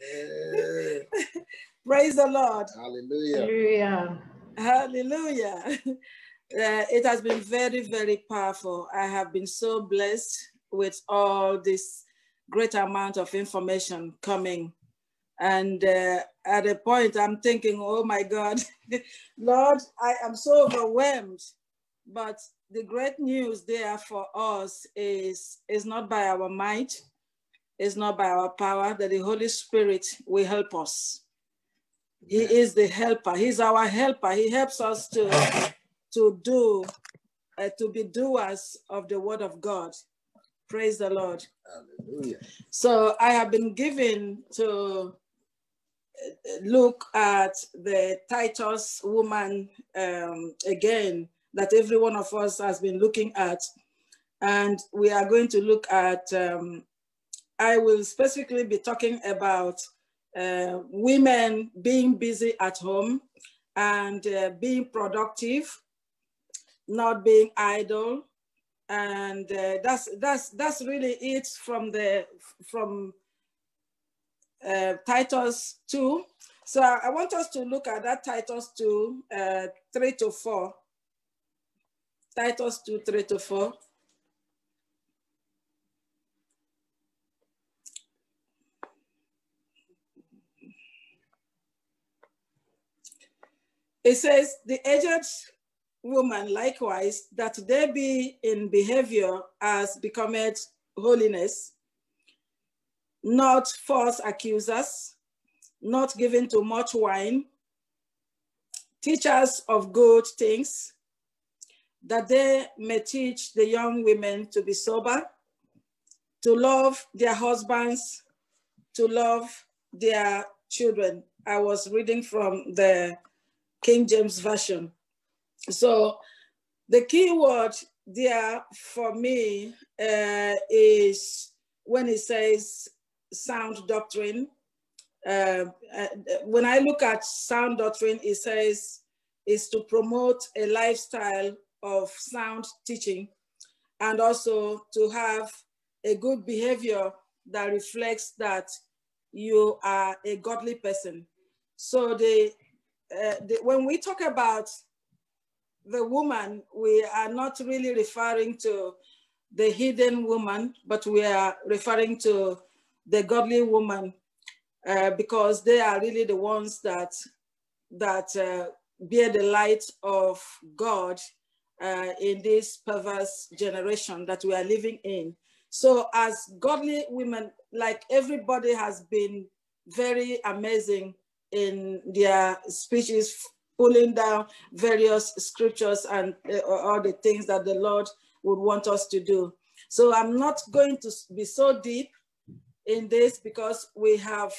Eh, Praise the Lord. hallelujah. Hallelujah. Hallelujah. Uh, it has been very, very powerful. I have been so blessed with all this great amount of information coming. And uh, at a point, I'm thinking, oh my God, Lord, I am so overwhelmed. But the great news there for us is, is not by our might, it's not by our power, that the Holy Spirit will help us. He is the helper. He's our helper. He helps us to, to do, uh, to be doers of the word of God. Praise the Lord. Hallelujah. So I have been given to uh, look at the Titus woman um, again that every one of us has been looking at. And we are going to look at, um, I will specifically be talking about uh, women being busy at home and uh, being productive, not being idle. And uh, that's, that's, that's really it from the, from uh, Titus 2. So I want us to look at that Titus 2, uh, 3 to 4. Titus 2, 3 to 4. It says, the aged woman likewise, that they be in behavior as becometh holiness, not false accusers, not given to much wine, teachers of good things, that they may teach the young women to be sober, to love their husbands, to love their children. I was reading from the King James Version. So the key word there for me uh, is when it says sound doctrine. Uh, uh, when I look at sound doctrine, it says is to promote a lifestyle of sound teaching and also to have a good behavior that reflects that you are a godly person. So the, uh, the when we talk about the woman, we are not really referring to the hidden woman, but we are referring to the godly woman uh, because they are really the ones that that uh, bear the light of God uh, in this perverse generation that we are living in. So as godly women, like everybody has been very amazing in their speeches, pulling down various scriptures and uh, all the things that the Lord would want us to do. So I'm not going to be so deep in this because we have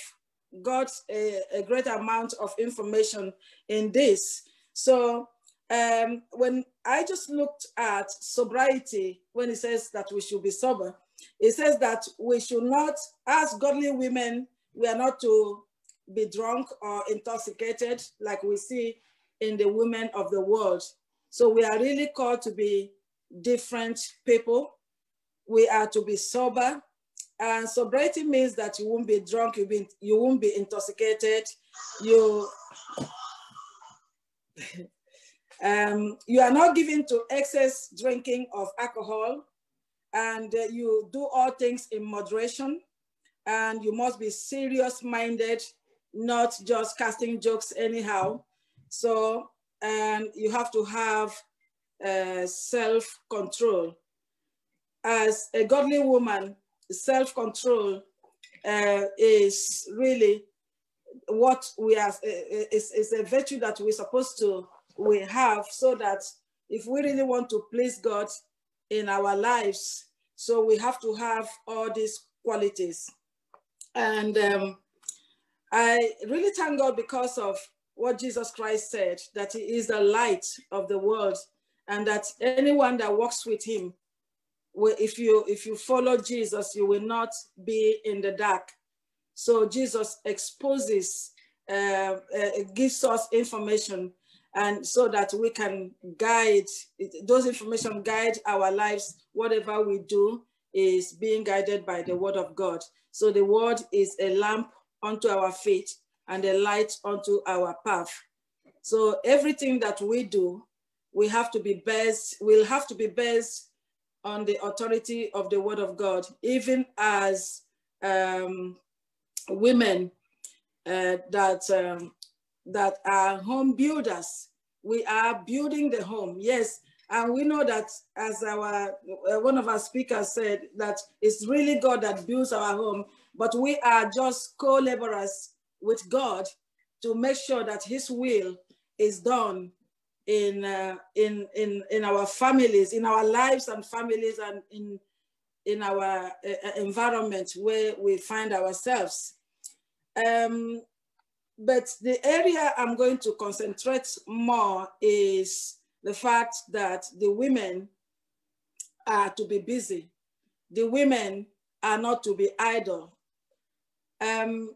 got a, a great amount of information in this. So um, when I just looked at sobriety, when it says that we should be sober, it says that we should not, as godly women, we are not to be drunk or intoxicated like we see in the women of the world. So we are really called to be different people. We are to be sober. And sobriety means that you won't be drunk, you, be, you won't be intoxicated, you, um, you are not given to excess drinking of alcohol, and uh, you do all things in moderation, and you must be serious minded, not just casting jokes anyhow. So, and you have to have uh, self control. As a godly woman, self control uh, is really what we are, is, is a virtue that we're supposed to we have so that if we really want to please God in our lives, so we have to have all these qualities. And um, I really thank God because of what Jesus Christ said, that he is the light of the world and that anyone that walks with him, if you if you follow Jesus, you will not be in the dark. So Jesus exposes, uh, uh, gives us information and so that we can guide, those information guide our lives, whatever we do is being guided by the word of God. So the word is a lamp unto our feet and a light unto our path. So everything that we do, we have to be based, We'll have to be based on the authority of the word of God, even as um, women uh, that, um, that are home builders. We are building the home, yes. And we know that as our, uh, one of our speakers said, that it's really God that builds our home, but we are just co-laborers with God to make sure that his will is done in, uh, in, in, in our families, in our lives and families and in, in our uh, environment where we find ourselves. Um, but the area I'm going to concentrate more is the fact that the women are to be busy. The women are not to be idle. Um,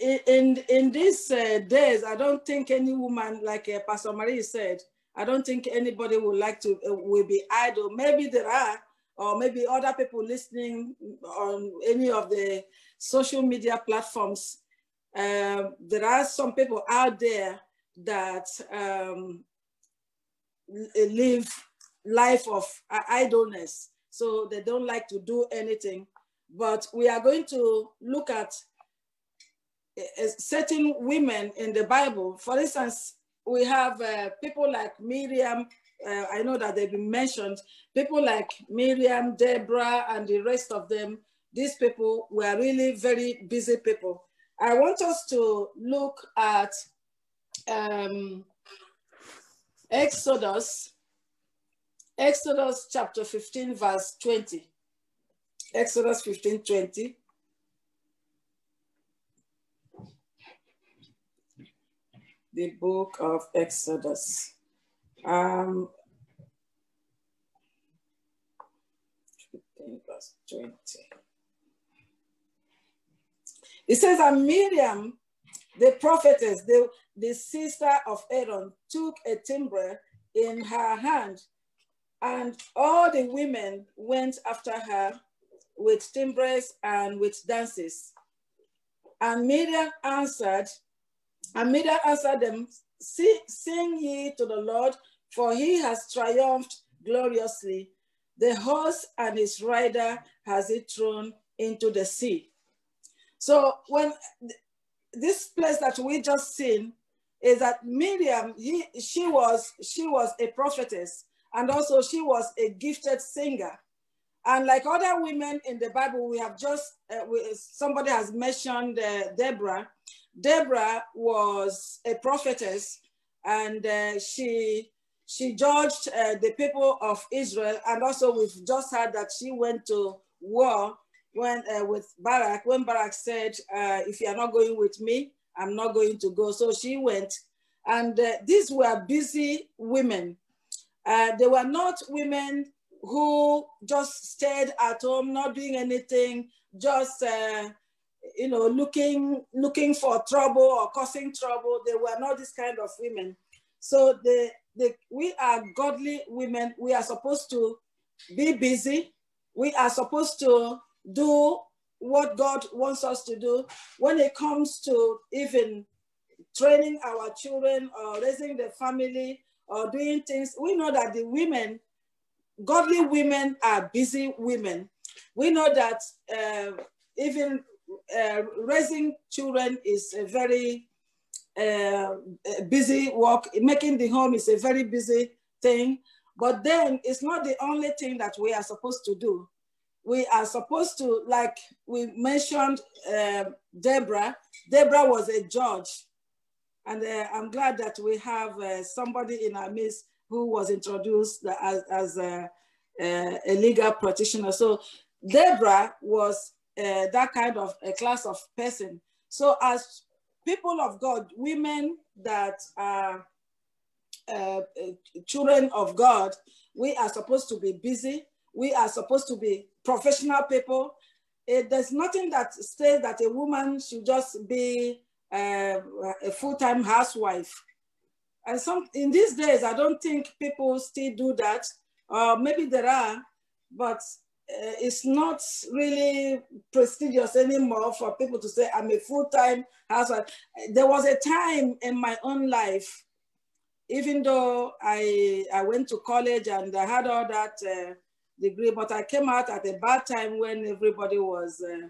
in in these uh, days, I don't think any woman, like uh, Pastor Marie said, I don't think anybody would like to uh, will be idle. Maybe there are, or maybe other people listening on any of the social media platforms. Um, there are some people out there that um, live life of idleness, so they don't like to do anything. But we are going to look at certain women in the Bible. For instance, we have uh, people like Miriam. Uh, I know that they've been mentioned. People like Miriam, Deborah, and the rest of them. These people were really very busy people. I want us to look at um, Exodus, Exodus chapter 15, verse 20. Exodus 15, 20. the book of Exodus. Um, 15 verse 20. It says, and Miriam, the prophetess, the, the sister of Aaron, took a timbrel in her hand, and all the women went after her with timbrels and with dances. And Miriam answered, and Miriam answered them, Sing ye to the Lord, for he has triumphed gloriously. The horse and his rider has he thrown into the sea. So when this place that we just seen is that Miriam, he, she was she was a prophetess, and also she was a gifted singer. And like other women in the Bible, we have just uh, we, somebody has mentioned uh, Deborah. Deborah was a prophetess and uh, she, she judged uh, the people of Israel. And also we've just heard that she went to war when, uh, with Barak, when Barak said, uh, if you are not going with me, I'm not going to go. So she went. And these were busy women. They were not women who just stayed at home, not doing anything, just uh, you know, looking looking for trouble or causing trouble. They were not this kind of women. So the, the we are godly women. We are supposed to be busy. We are supposed to do what God wants us to do when it comes to even training our children or raising the family or doing things. We know that the women, godly women are busy women. We know that uh, even uh, raising children is a very uh, busy work. Making the home is a very busy thing. But then it's not the only thing that we are supposed to do. We are supposed to, like we mentioned, uh, Deborah. Deborah was a judge. And uh, I'm glad that we have uh, somebody in our midst who was introduced as, as a, a legal practitioner. So Deborah was uh, that kind of a class of person. So as people of God, women that are uh, children of God, we are supposed to be busy. We are supposed to be professional people. It, uh, there's nothing that says that a woman should just be uh, a full-time housewife. And some in these days, I don't think people still do that. Uh, maybe there are, but uh, it's not really prestigious anymore for people to say I'm a full-time housewife. There was a time in my own life, even though I I went to college and I had all that uh, degree, but I came out at a bad time when everybody was. Uh,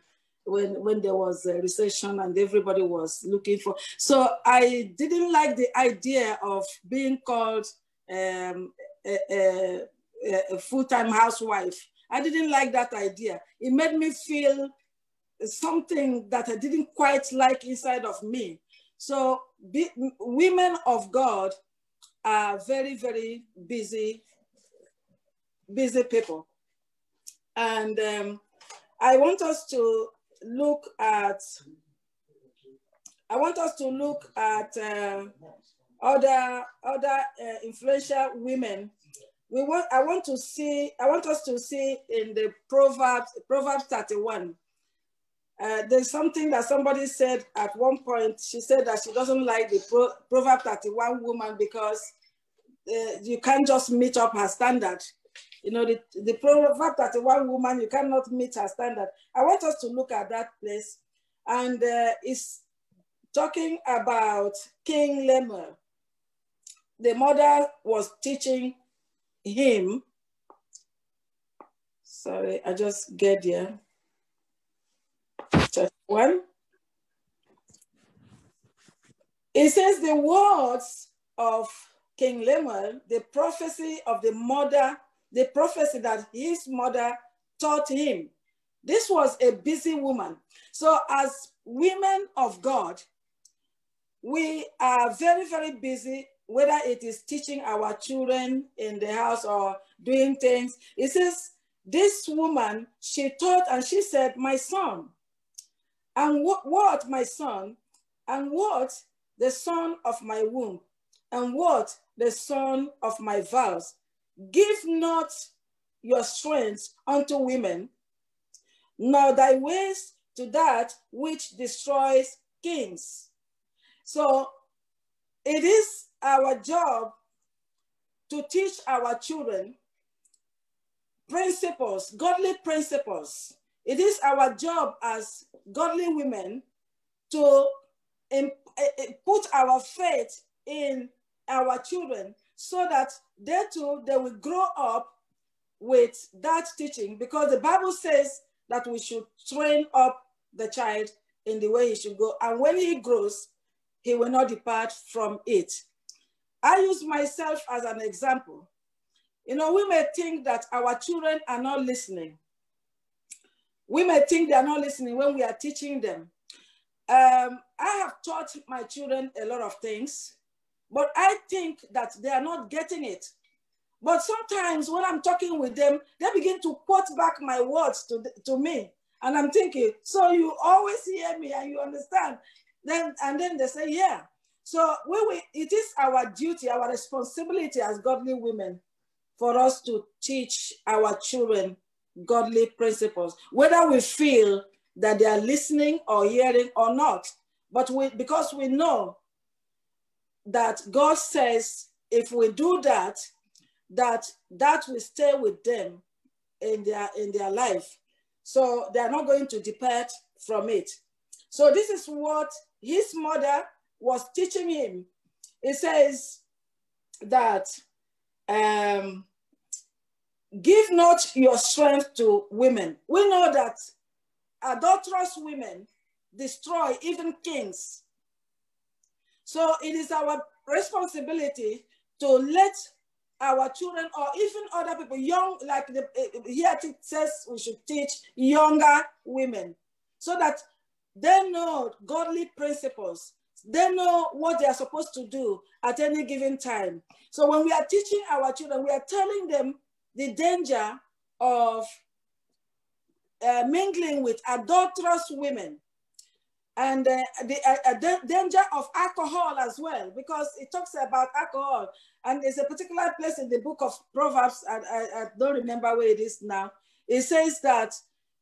when, when there was a recession and everybody was looking for. So I didn't like the idea of being called um, a, a, a full-time housewife I didn't like that idea. It made me feel something that I didn't quite like inside of me. So be, women of God are very, very busy, busy people. And um, I want us to look at, I want us to look at uh, other, other uh, influential women. We want i want to see i want us to see in the proverbs proverbs 31 uh, there's something that somebody said at one point. She said that she doesn't like the Pro, proverb 31 woman because uh, you can't just meet up her standard you know the, the proverb 31 woman you cannot meet her standard i want us to look at that place and uh, it's talking about king lemuel the mother was teaching him, sorry, I just get there. Chapter one. It says the words of King Lemuel, the prophecy of the mother, the prophecy that his mother taught him. This was a busy woman. So as women of God, we are very, very busy whether it is teaching our children in the house or doing things. It says, this woman, she taught and she said, my son, and what, what my son, and what the son of my womb, and what the son of my vows. Give not your strength unto women, nor thy ways to that which destroys kings. So it is our job to teach our children principles, godly principles. It is our job as godly women to eh, eh, put our faith in our children so that they too, they will grow up with that teaching because the Bible says that we should train up the child in the way he should go. And when he grows, he will not depart from it. I use myself as an example. You know, we may think that our children are not listening. We may think they are not listening when we are teaching them. Um, I have taught my children a lot of things, but I think that they are not getting it. But sometimes when I'm talking with them, they begin to quote back my words to, to me. And I'm thinking, so you always hear me and you understand. Then, and then they say, yeah. So we, we, it is our duty, our responsibility as godly women for us to teach our children godly principles, whether we feel that they are listening or hearing or not. But we, because we know that God says if we do that, that that will stay with them in their in their life. So they are not going to depart from it. So this is what his mother was teaching him, it says that um, give not your strength to women. We know that adulterous women destroy even kings. So it is our responsibility to let our children or even other people, young, like the, here it says we should teach younger women so that they know godly principles they know what they are supposed to do at any given time. So when we are teaching our children, we are telling them the danger of uh, mingling with adulterous women and uh, the uh, danger of alcohol as well, because it talks about alcohol. And there's a particular place in the book of Proverbs, I, I don't remember where it is now. It says that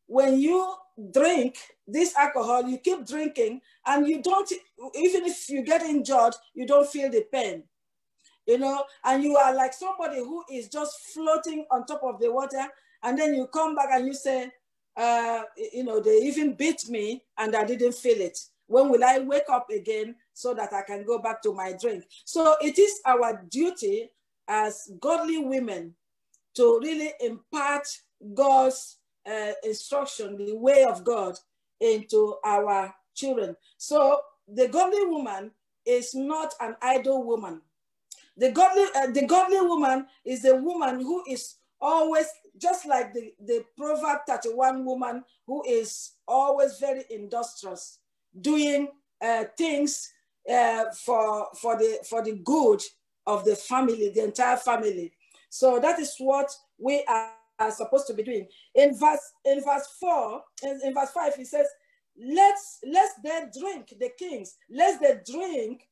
when you drink this alcohol, you keep drinking, and you don't, even if you get injured, you don't feel the pain, you know, and you are like somebody who is just floating on top of the water, and then you come back and you say, uh, you know, they even beat me and I didn't feel it. When will I wake up again so that I can go back to my drink? So it is our duty as godly women to really impart God's uh, instruction, the way of God, into our children. So the godly woman is not an idle woman. The godly, uh, the godly woman is a woman who is always, just like the, the Proverb 31 woman who is always very industrious, doing uh, things uh, for, for, the, for the good of the family, the entire family. So that is what we are, are supposed to be doing. In verse, in verse 4, in, in verse 5, he says, let's let's then drink the kings let's they drink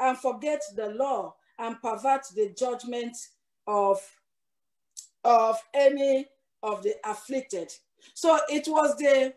and forget the law and pervert the judgment of of any of the afflicted so it was the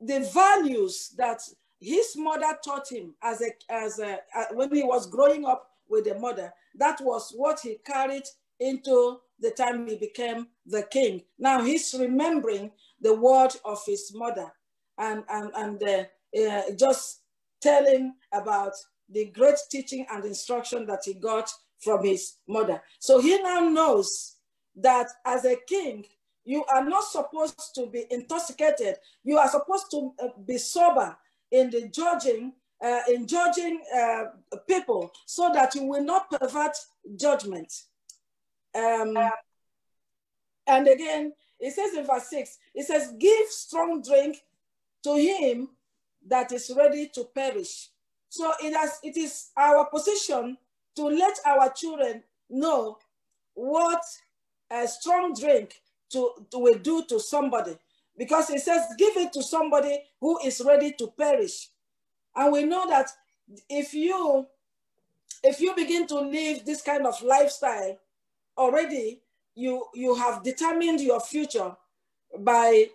the values that his mother taught him as a as a uh, when he was growing up with the mother that was what he carried into the time he became the king now he's remembering the word of his mother and, and, and uh, uh, just telling about the great teaching and instruction that he got from his mother. So he now knows that as a king, you are not supposed to be intoxicated. You are supposed to uh, be sober in the judging, uh, in judging uh, people, so that you will not pervert judgment. Um, and again, it says in verse six, it says, "Give strong drink to him that is ready to perish. So it, has, it is our position to let our children know what a strong drink to, to will do to somebody. Because it says, give it to somebody who is ready to perish. And we know that if you if you begin to live this kind of lifestyle already, you you have determined your future by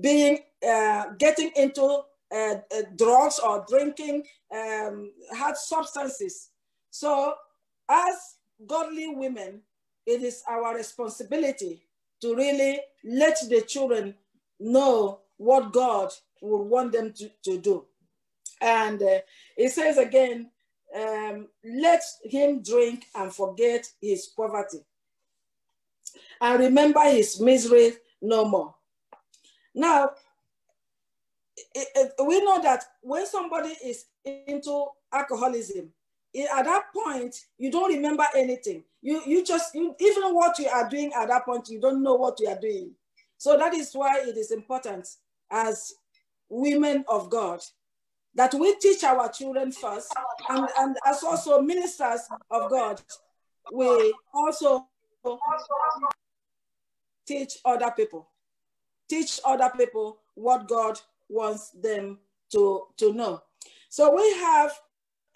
being uh, getting into uh, uh, drugs or drinking um, hard substances. So as godly women, it is our responsibility to really let the children know what God would want them to, to do. And uh, it says again, um, let him drink and forget his poverty and remember his misery no more. Now, it, it, we know that when somebody is into alcoholism, at that point, you don't remember anything. You, you just, you, even what you are doing at that point, you don't know what you are doing. So that is why it is important as women of God that we teach our children first and, and as also ministers of God, we also teach other people teach other people what God wants them to, to know. So we have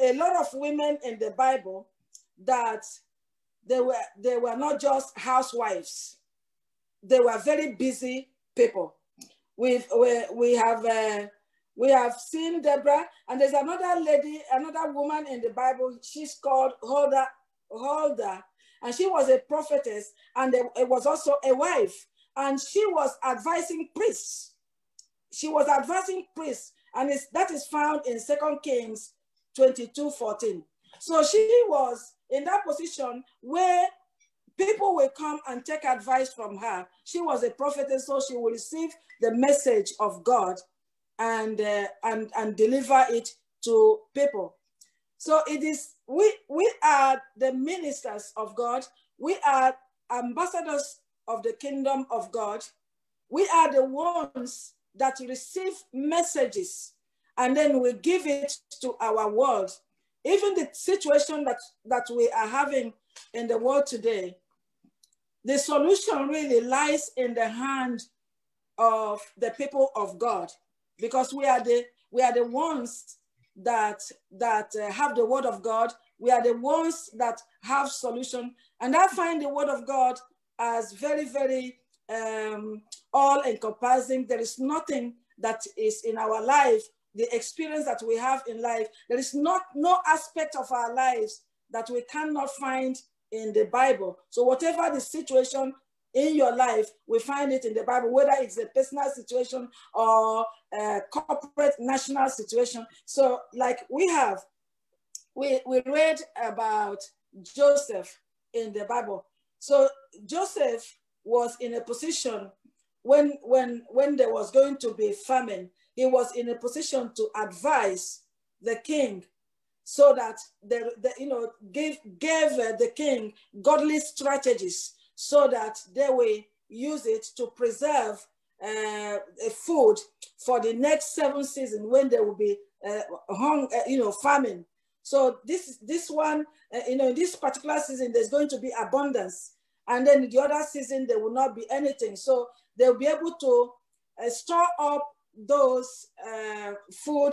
a lot of women in the Bible that they were, they were not just housewives. They were very busy people. We've, we, we, have, uh, we have seen Deborah, and there's another lady, another woman in the Bible, she's called Huldah, Huldah and she was a prophetess, and it was also a wife and she was advising priests. She was advising priests, and that is found in Second Kings 22 14. So she was in that position where people will come and take advice from her. She was a prophetess, so she will receive the message of God and, uh, and, and deliver it to people. So it is, we, we are the ministers of God. We are ambassadors of the kingdom of God, we are the ones that receive messages and then we give it to our world. Even the situation that, that we are having in the world today, the solution really lies in the hand of the people of God because we are the, we are the ones that, that uh, have the word of God. We are the ones that have solution. And I find the word of God as very, very um, all encompassing. There is nothing that is in our life, the experience that we have in life, there is not no aspect of our lives that we cannot find in the Bible. So whatever the situation in your life, we find it in the Bible, whether it's a personal situation or a corporate national situation. So like we have, we, we read about Joseph in the Bible. So Joseph was in a position when, when, when there was going to be famine, he was in a position to advise the king so that the, the you know gave gave uh, the king godly strategies so that they will use it to preserve uh, food for the next seven season when there will be uh, hung, uh, you know, famine. So this this one, uh, you know, in this particular season, there's going to be abundance, and then the other season there will not be anything. So they'll be able to uh, store up those uh, food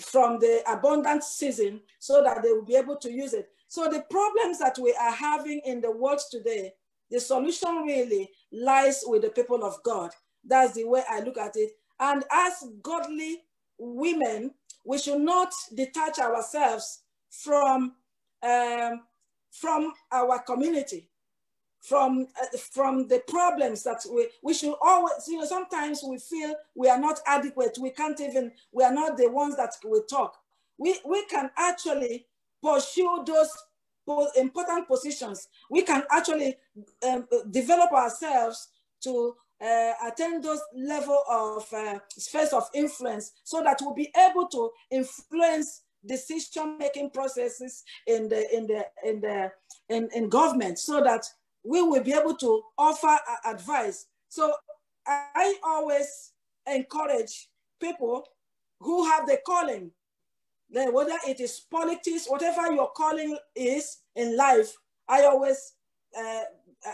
from the abundant season so that they will be able to use it. So the problems that we are having in the world today the solution really lies with the people of God. That's the way I look at it. And as godly women, we should not detach ourselves from, um, from our community, from, uh, from the problems that we, we should always, you know, sometimes we feel we are not adequate. We can't even, we are not the ones that we talk. We, we can actually pursue those important positions, we can actually um, develop ourselves to uh, attain those level of uh, space of influence so that we'll be able to influence decision-making processes in the in the in the in, in government so that we will be able to offer advice. So I always encourage people who have the calling then whether it is politics, whatever your calling is in life, I always, uh,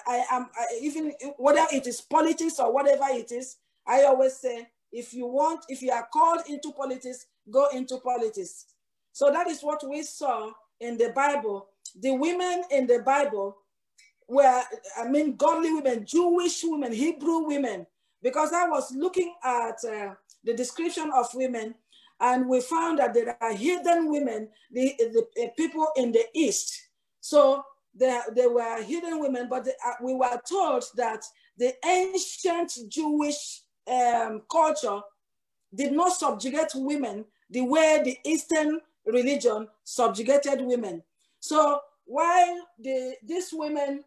I am, I, even whether it is politics or whatever it is, I always say, if you want, if you are called into politics, go into politics. So that is what we saw in the Bible. The women in the Bible were, I mean, godly women, Jewish women, Hebrew women, because I was looking at uh, the description of women and we found that there are hidden women, the, the, the people in the East. So there, were hidden women, but uh, we were told that the ancient Jewish um, culture did not subjugate women the way the Eastern religion subjugated women. So while the, these women,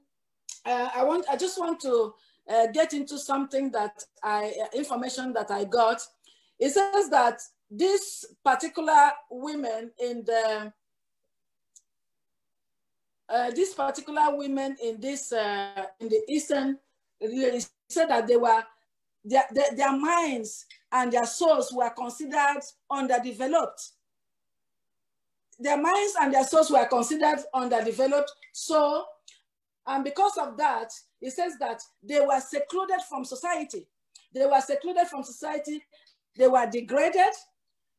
uh, I want, I just want to uh, get into something that I, uh, information that I got. It says that this particular women in the uh, this particular women in this uh, in the eastern said that they were their, their, their minds and their souls were considered underdeveloped their minds and their souls were considered underdeveloped so and because of that it says that they were secluded from society they were secluded from society they were degraded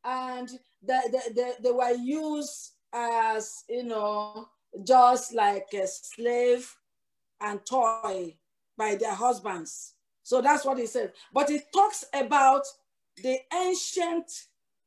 and they, they, they, they were used as, you know, just like a slave and toy by their husbands. So that's what he said. But it talks about the ancient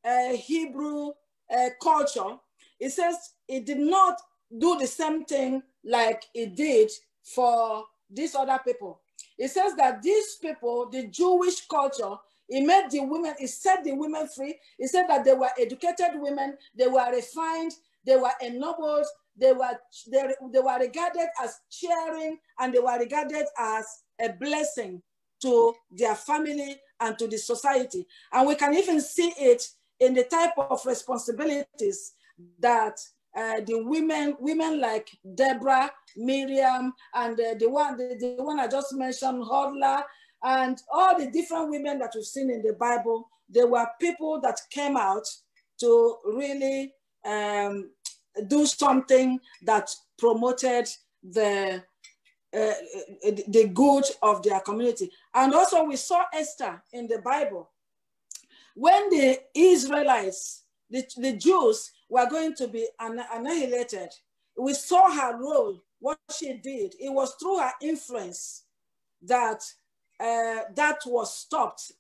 uh, Hebrew uh, culture. It says it did not do the same thing like it did for these other people. It says that these people, the Jewish culture, he made the women, he set the women free. He said that they were educated women, they were refined, they were ennobled, they were, they, they were regarded as cheering, and they were regarded as a blessing to their family and to the society. And we can even see it in the type of responsibilities that uh, the women, women like Deborah, Miriam, and uh, the one, the, the one I just mentioned, Hodla, and all the different women that we've seen in the Bible, they were people that came out to really um, do something that promoted the uh, the good of their community. And also we saw Esther in the Bible. When the Israelites, the, the Jews were going to be annihilated, we saw her role, what she did. It was through her influence that uh, that was stopped.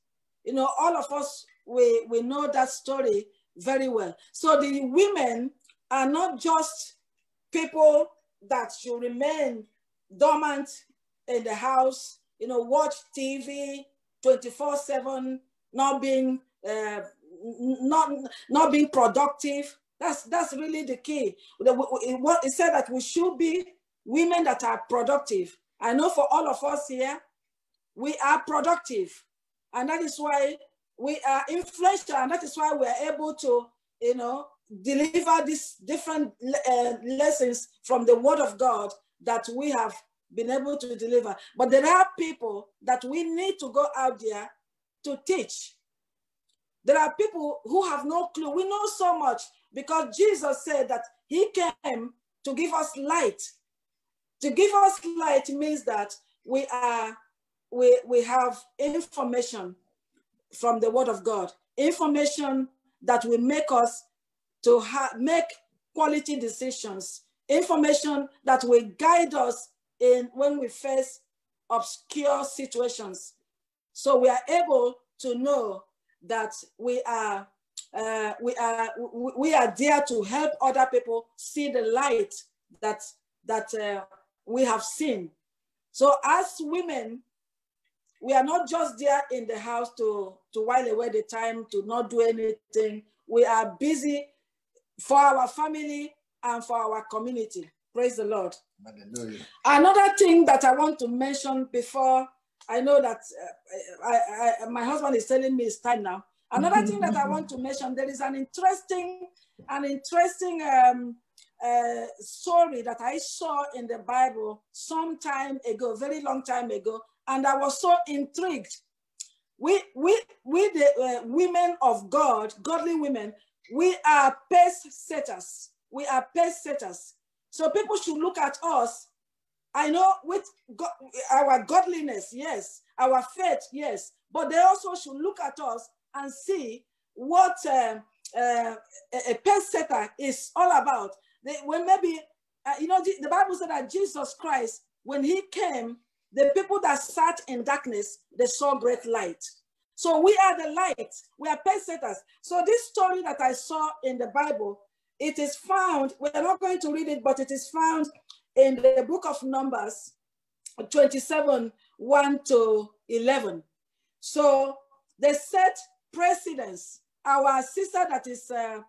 You know, all of us, we, we know that story very well. So the women are not just people that should remain dormant in the house, you know, watch TV 24 7, not being uh, not not being productive. That's that's really the key. It said that we should be women that are productive. I know for all of us here, we are productive, and that is why we are influential, and that is why we are able to, you know, deliver these different uh, lessons from the Word of God that we have been able to deliver. But there are people that we need to go out there to teach. There are people who have no clue. We know so much because Jesus said that he came to give us light. To give us light means that we are we, we have information from the word of God, information that will make us to make quality decisions, information that will guide us in when we face obscure situations. So we are able to know that we are uh, we are we are there to help other people see the light that that uh, we have seen. So as women, we are not just there in the house to to while away the time to not do anything. We are busy for our family and for our community. Praise the Lord. Hallelujah. Another thing that I want to mention before I know that uh, I, I, my husband is telling me it's time now. Another thing that I want to mention, there is an interesting, an interesting um, uh, story that I saw in the Bible some time ago, very long time ago, and I was so intrigued. We, we, we the uh, women of God, godly women, we are pace setters. We are pace setters. So people should look at us. I know with God, our godliness, yes, our faith, yes, but they also should look at us and see what uh, uh, a pace setter is all about. They, when maybe, uh, you know, the, the Bible said that Jesus Christ, when he came, the people that sat in darkness, they saw great light. So we are the light. We are pace setters. So this story that I saw in the Bible it is found, we're not going to read it, but it is found in the book of Numbers 27, 1 to 11. So they set precedence. Our sister that is uh,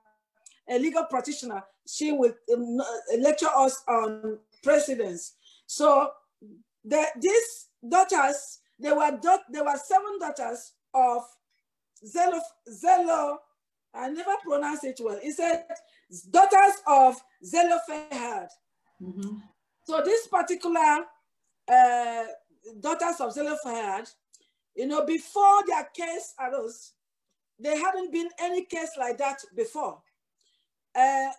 a legal practitioner, she will um, lecture us on precedence. So the, these daughters, there were, there were seven daughters of Zelo, Zelo, I never pronounce it well. He said daughters of Zelophehad. Mm -hmm. So this particular uh, daughters of Zelophehad, you know, before their case arose, there hadn't been any case like that before. Uh,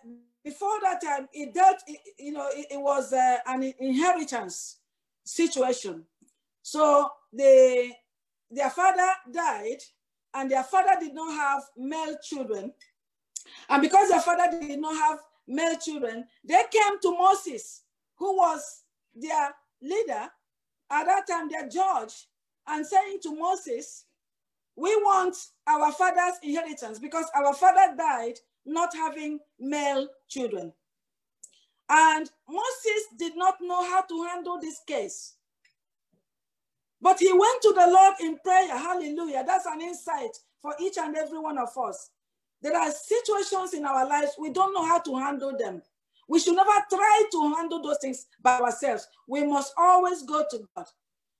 before that time, it dealt, you know, it, it was uh, an inheritance situation. So they, their father died and their father did not have male children. And because their father did not have male children, they came to Moses, who was their leader, at that time their judge, and saying to Moses, we want our father's inheritance because our father died not having male children. And Moses did not know how to handle this case. But he went to the Lord in prayer. Hallelujah. That's an insight for each and every one of us. There are situations in our lives, we don't know how to handle them. We should never try to handle those things by ourselves. We must always go to God.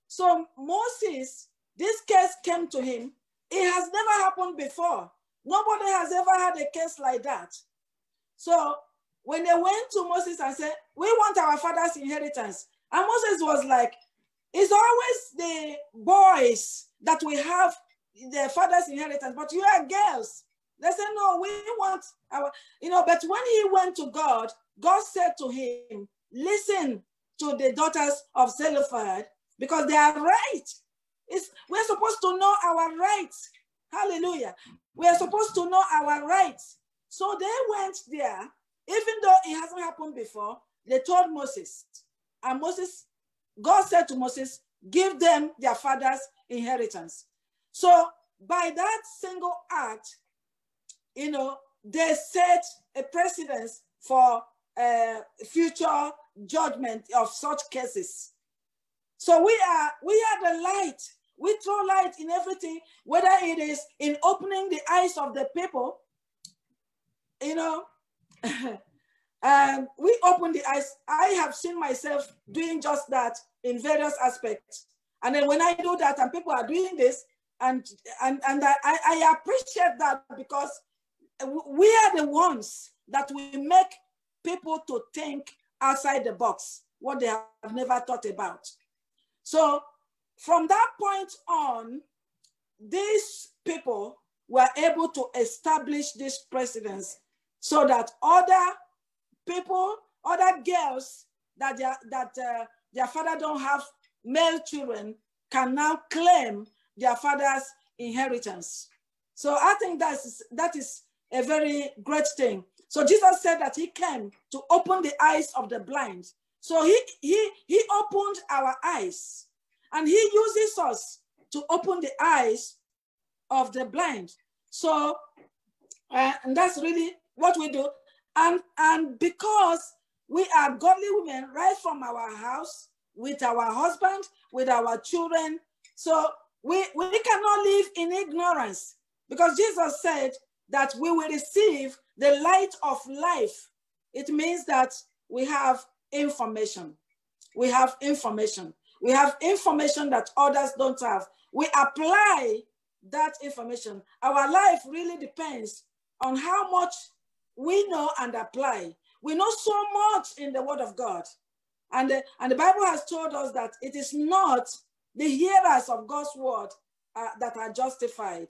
So Moses, this case came to him. It has never happened before. Nobody has ever had a case like that. So when they went to Moses and said, we want our father's inheritance. And Moses was like, it's always the boys that we have their father's inheritance, but you are girls. They said, no, we want our, you know, but when he went to God, God said to him, listen to the daughters of Zelophehad because they are right. It's, we're supposed to know our rights. Hallelujah. We are supposed to know our rights. So they went there, even though it hasn't happened before, they told Moses. And Moses, God said to Moses, give them their father's inheritance. So by that single act, you know, they set a precedence for uh, future judgment of such cases. So we are we are the light. We throw light in everything, whether it is in opening the eyes of the people, you know. and um, we open the eyes. I have seen myself doing just that in various aspects. And then when I do that and people are doing this, and and and I, I appreciate that because we are the ones that we make people to think outside the box, what they have never thought about. So from that point on, these people were able to establish this precedence so that other people, other girls that their, that uh, their father don't have male children can now claim their father's inheritance. So I think that's, that is a very great thing. So Jesus said that he came to open the eyes of the blind. So he, he, he opened our eyes and he uses us to open the eyes of the blind. So, uh, and that's really what we do. And, and because we are godly women right from our house, with our husband, with our children. So we, we cannot live in ignorance because Jesus said that we will receive the light of life. It means that we have information. We have information. We have information that others don't have. We apply that information. Our life really depends on how much we know and apply. We know so much in the Word of God. And the, and the Bible has told us that it is not the hearers of God's Word uh, that are justified.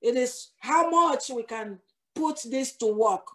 It is how much we can put this to work.